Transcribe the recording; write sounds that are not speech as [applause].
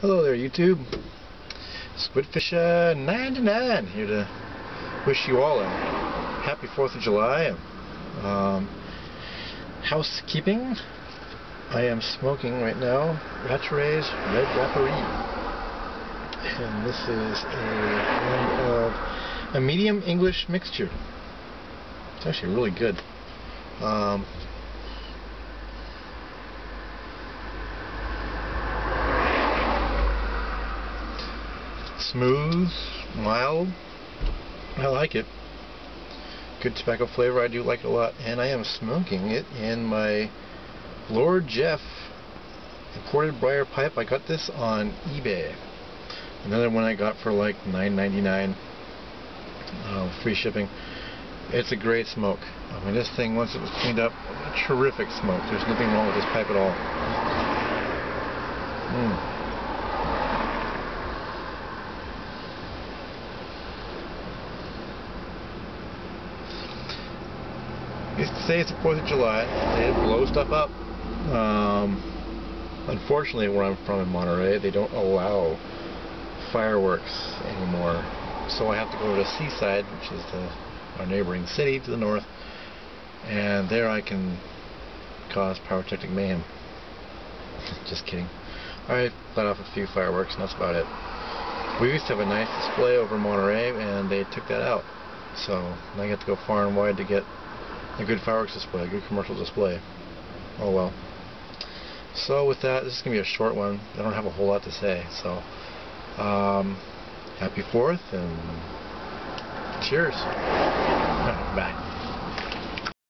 Hello there YouTube. Squidfish99 here to wish you all a happy 4th of July. Um, housekeeping. I am smoking right now Rattray's Red Rapparee. And this is a a medium English mixture. It's actually really good. Um, smooth, mild. I like it. Good tobacco flavor. I do like it a lot. And I am smoking it in my Lord Jeff imported briar pipe. I got this on eBay. Another one I got for like $9.99. Uh, free shipping. It's a great smoke. I mean, this thing, once it was cleaned up, terrific smoke. There's nothing wrong with this pipe at all. Mm. Say it's the 4th of July. They blow stuff up. Um, unfortunately, where I'm from in Monterey, they don't allow fireworks anymore. So I have to go to Seaside, which is the, our neighboring city to the north, and there I can cause pyrotechnic mayhem. [laughs] Just kidding. I let off a few fireworks, and that's about it. We used to have a nice display over Monterey, and they took that out. So I get to go far and wide to get a good fireworks display, a good commercial display. Oh well. So with that, this is going to be a short one. I don't have a whole lot to say. So, um, happy 4th and cheers. [laughs] Bye.